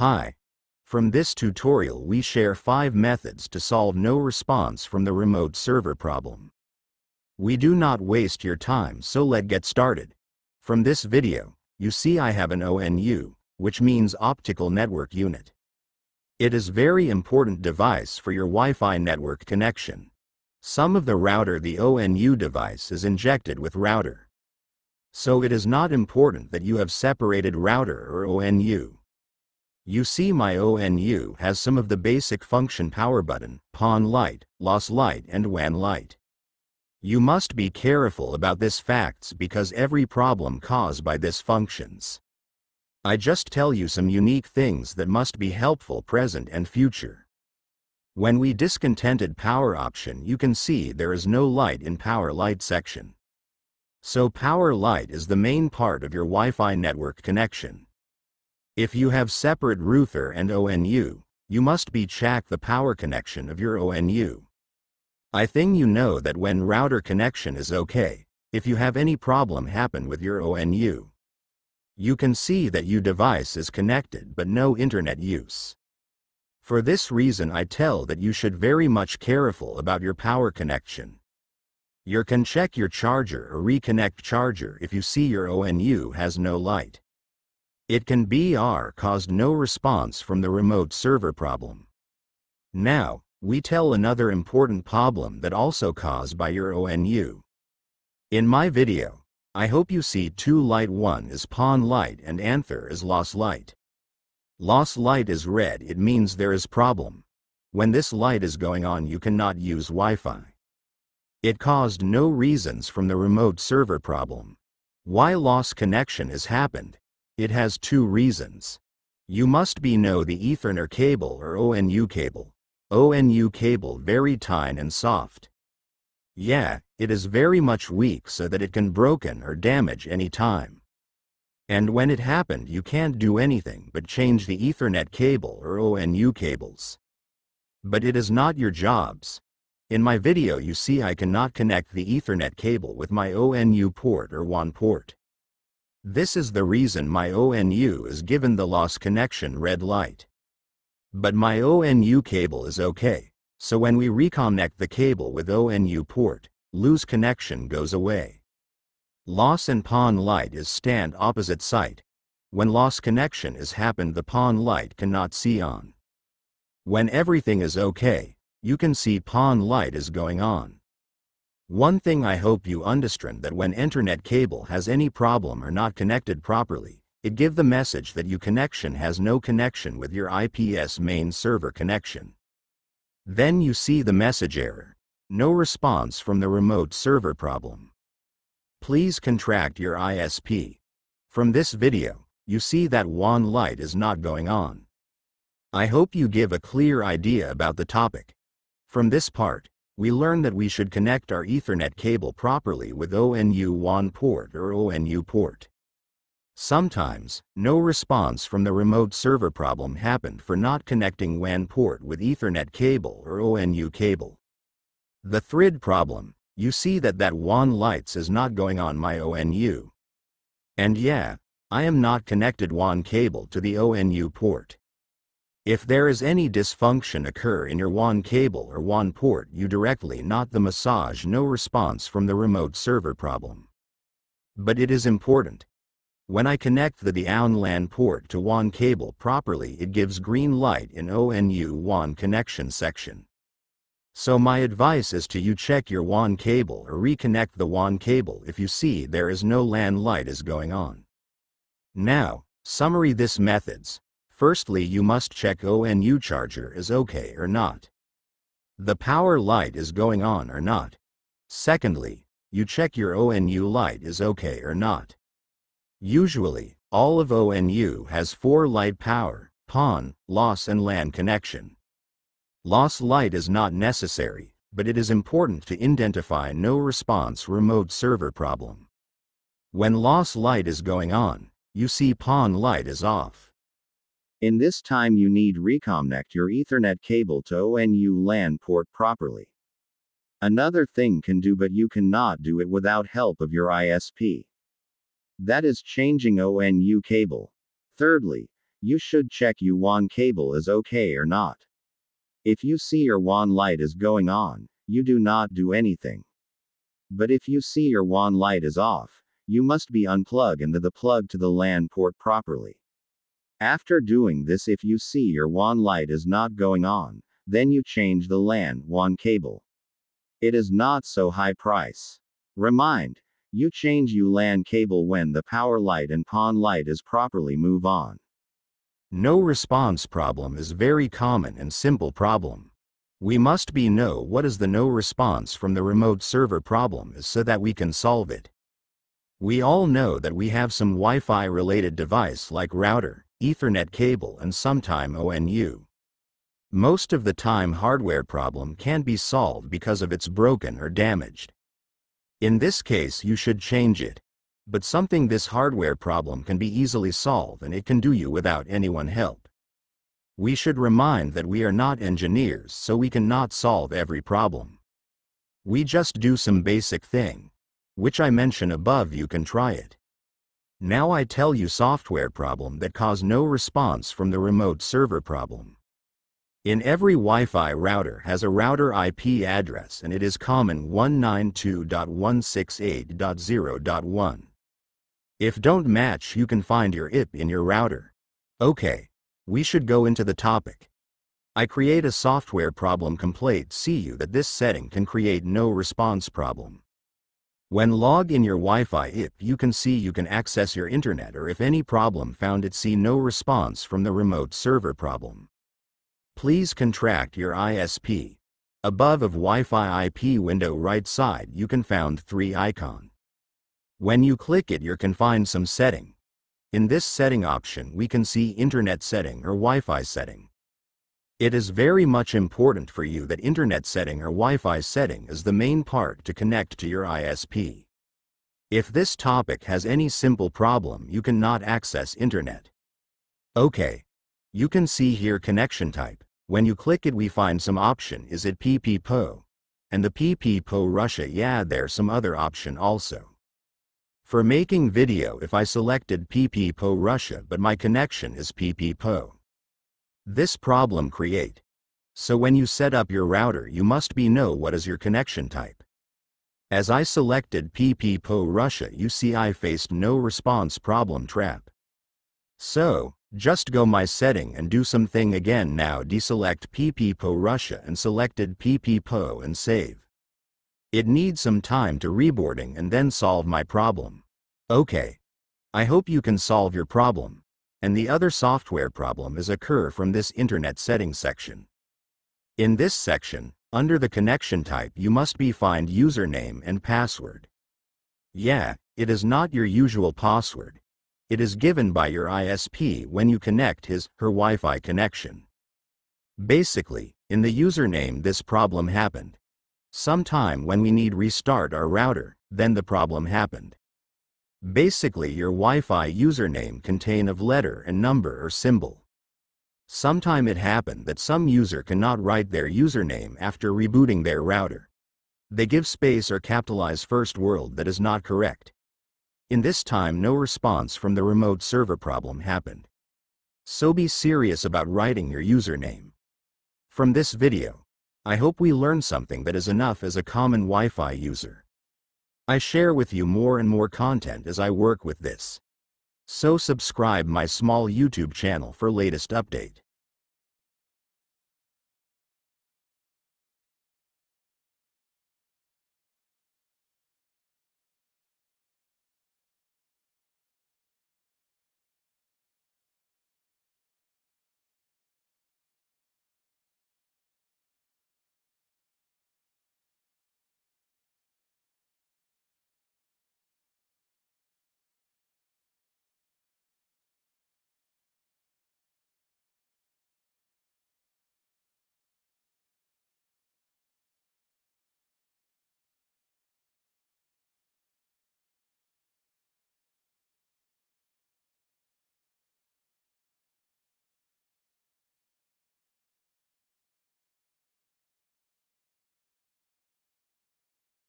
Hi. From this tutorial we share 5 methods to solve no response from the remote server problem. We do not waste your time so let get started. From this video, you see I have an ONU, which means Optical Network Unit. It is very important device for your Wi-Fi network connection. Some of the router the ONU device is injected with router. So it is not important that you have separated router or ONU. You see my ONU has some of the basic function power button, PON light, loss light and WAN light. You must be careful about this facts because every problem caused by this functions. I just tell you some unique things that must be helpful present and future. When we discontented power option you can see there is no light in power light section. So power light is the main part of your Wi-Fi network connection. If you have separate router and ONU, you must be check the power connection of your ONU. I think you know that when router connection is okay, if you have any problem happen with your ONU. You can see that your device is connected but no internet use. For this reason I tell that you should very much careful about your power connection. You can check your charger or reconnect charger if you see your ONU has no light. It can be R caused no response from the remote server problem. Now, we tell another important problem that also caused by your ONU. In my video, I hope you see two light one is PON light and anther is lost light. Lost light is red it means there is problem. When this light is going on you cannot use Wi-Fi. It caused no reasons from the remote server problem. Why loss connection has happened? It has two reasons. You must be know the Ethernet cable or ONU cable. ONU cable very thin and soft. Yeah, it is very much weak so that it can broken or damage any time. And when it happened you can't do anything but change the Ethernet cable or ONU cables. But it is not your jobs. In my video you see I cannot connect the Ethernet cable with my ONU port or WAN port. This is the reason my ONU is given the loss connection red light. But my ONU cable is okay, so when we reconnect the cable with ONU port, lose connection goes away. Loss and PON light is stand opposite site. When loss connection is happened the PON light cannot see on. When everything is okay, you can see PON light is going on. One thing I hope you understand that when internet cable has any problem or not connected properly, it give the message that your connection has no connection with your IPS main server connection. Then you see the message error. No response from the remote server problem. Please contract your ISP. From this video, you see that WAN light is not going on. I hope you give a clear idea about the topic. From this part, we learn that we should connect our Ethernet cable properly with ONU WAN port or ONU port. Sometimes, no response from the remote server problem happened for not connecting WAN port with Ethernet cable or ONU cable. The thread problem, you see that that WAN lights is not going on my ONU. And yeah, I am not connected WAN cable to the ONU port. If there is any dysfunction occur in your WAN cable or WAN port you directly not the massage no response from the remote server problem. But it is important. When I connect the DAUN LAN port to WAN cable properly it gives green light in ONU WAN connection section. So my advice is to you check your WAN cable or reconnect the WAN cable if you see there is no LAN light is going on. Now, summary this methods, Firstly you must check ONU charger is okay or not. The power light is going on or not. Secondly, you check your ONU light is okay or not. Usually, all of ONU has 4 light power, PON, loss and LAN connection. Loss light is not necessary, but it is important to identify no response remote server problem. When loss light is going on, you see PON light is off. In this time you need reconnect your Ethernet cable to ONU LAN port properly. Another thing can do but you cannot do it without help of your ISP. That is changing ONU cable. Thirdly, You should check your WAN cable is okay or not. If you see your WAN light is going on, you do not do anything. But if you see your WAN light is off, you must be unplug and the plug to the LAN port properly. After doing this if you see your WAN light is not going on, then you change the LAN WAN cable. It is not so high price. Remind, you change you LAN cable when the power light and PON light is properly move on. No response problem is very common and simple problem. We must be know what is the no response from the remote server problem is so that we can solve it. We all know that we have some Wi-Fi related device like router, Ethernet cable and sometime ONU. Most of the time hardware problem can't be solved because of it's broken or damaged. In this case you should change it. But something this hardware problem can be easily solved and it can do you without anyone help. We should remind that we are not engineers so we cannot solve every problem. We just do some basic thing which I mention above you can try it. Now I tell you software problem that cause no response from the remote server problem. In every Wi-Fi router has a router IP address and it is common 192.168.0.1. If don't match you can find your IP in your router. Okay. We should go into the topic. I create a software problem complaint see you that this setting can create no response problem. When log in your Wi-Fi IP you can see you can access your internet or if any problem found it see no response from the remote server problem. Please contract your ISP. Above of Wi-Fi IP window right side you can found three icon. When you click it you can find some setting. In this setting option we can see internet setting or Wi-Fi setting. It is very much important for you that internet setting or Wi-Fi setting is the main part to connect to your ISP. If this topic has any simple problem you cannot access internet. Okay. You can see here connection type. When you click it we find some option is it PPPoE. And the PPPoE Russia yeah there's some other option also. For making video if I selected PPPoE Russia but my connection is PPPoE. This problem create. So when you set up your router you must be know what is your connection type. As I selected PPPoE Russia you see I faced no response problem trap. So, just go my setting and do something again now deselect PPPoE Russia and selected PPPoE and save. It needs some time to reboarding and then solve my problem. Okay. I hope you can solve your problem and the other software problem is occur from this Internet settings section. In this section, under the connection type you must be find username and password. Yeah, it is not your usual password. It is given by your ISP when you connect his, her Wi-Fi connection. Basically, in the username this problem happened. Sometime when we need restart our router, then the problem happened. Basically your Wi-Fi username contain of letter and number or symbol. Sometime it happened that some user cannot write their username after rebooting their router. They give space or capitalize first word that is not correct. In this time no response from the remote server problem happened. So be serious about writing your username. From this video, I hope we learn something that is enough as a common Wi-Fi user. I share with you more and more content as I work with this. So subscribe my small YouTube channel for latest update.